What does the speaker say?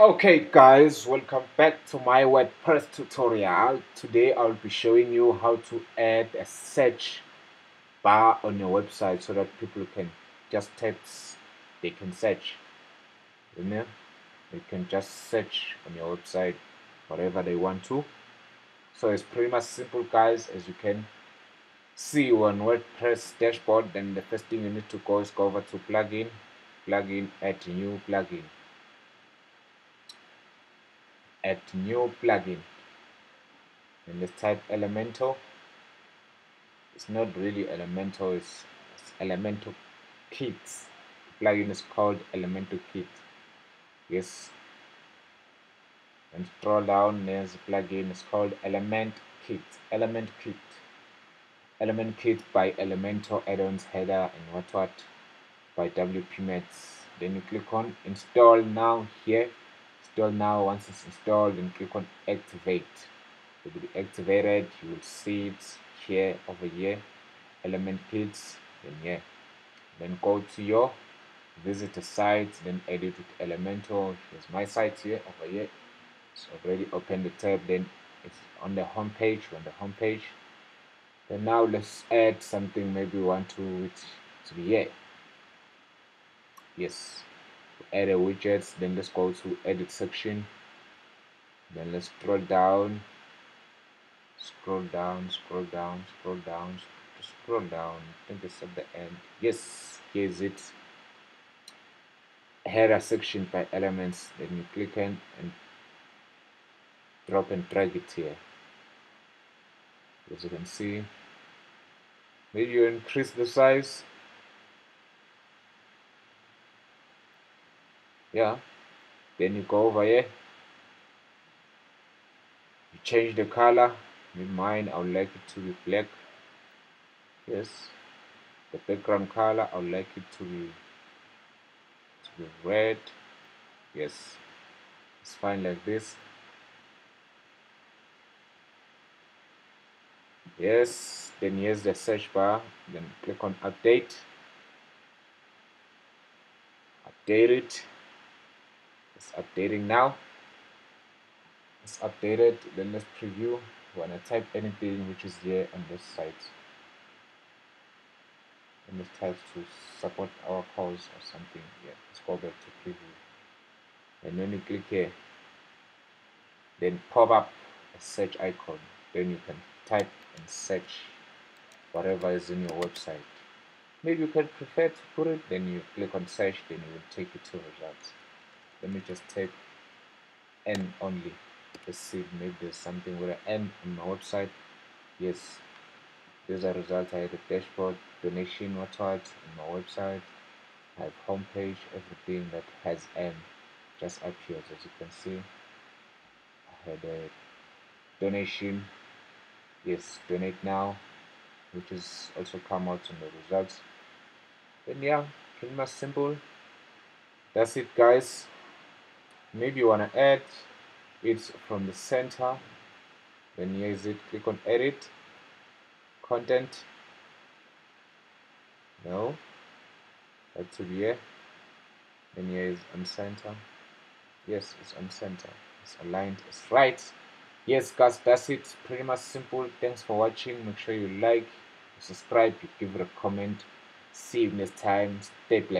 Okay guys, welcome back to my WordPress tutorial. Today I'll be showing you how to add a search bar on your website so that people can just text, they can search. You know, they can just search on your website whatever they want to. So it's pretty much simple guys as you can see on WordPress dashboard then the first thing you need to go is go over to plugin, plugin, add new plugin add new plugin. And let's type elemental it's not really elemental it's, it's elementor kits. Plugin is called elemental kit. Yes. And scroll down there's a plugin it's called element kit element kit. Element kit by Elementor add-ons header and what what? By wp-mets then you click on install now here install now once it's installed then click on activate. It will be activated. You will see it here over here. Element kits then here. Then go to your visitor site then edit with Elementor. Here's my site here over here. It's already opened the tab then it's on the home page on the home page. Then now let's add something maybe we want to to be here. Yes add a widget then let's go to edit section. Then let's scroll down. Scroll down scroll down scroll down scroll down. I think it's at the end. Yes here's it. Header section by elements. Then you click on and drop and drag it here. As you can see maybe you increase the size yeah. Then you go over here. You change the color. In mine I would like it to be black. Yes. The background color I would like it to be to be red. Yes. It's fine like this. Yes. Then here's the search bar. Then click on update. Update it it's updating now. It's updated then let's preview. When I type anything which is here on this site and let's type to support our cause or something. Yeah let's go back to preview. And when you click here then pop up a search icon. Then you can type and search whatever is in your website. Maybe you can prefer to put it then you click on search then it will take you to results let me just type n only. Let's see maybe there's something with an n on my website. Yes there's a result I have a dashboard donation what on my website. I have homepage everything that has n just appears as you can see. I had a donation. Yes donate now which is also come out in the results. Then yeah pretty much simple. That's it guys maybe you want to add it from the center. Then here is it. Click on edit. Content. No. That to be here. Then here is on center. Yes it's on center. It's aligned. It's right. Yes guys that's it. Pretty much simple. Thanks for watching. Make sure you like subscribe give it a comment. See you next time. Stay blessed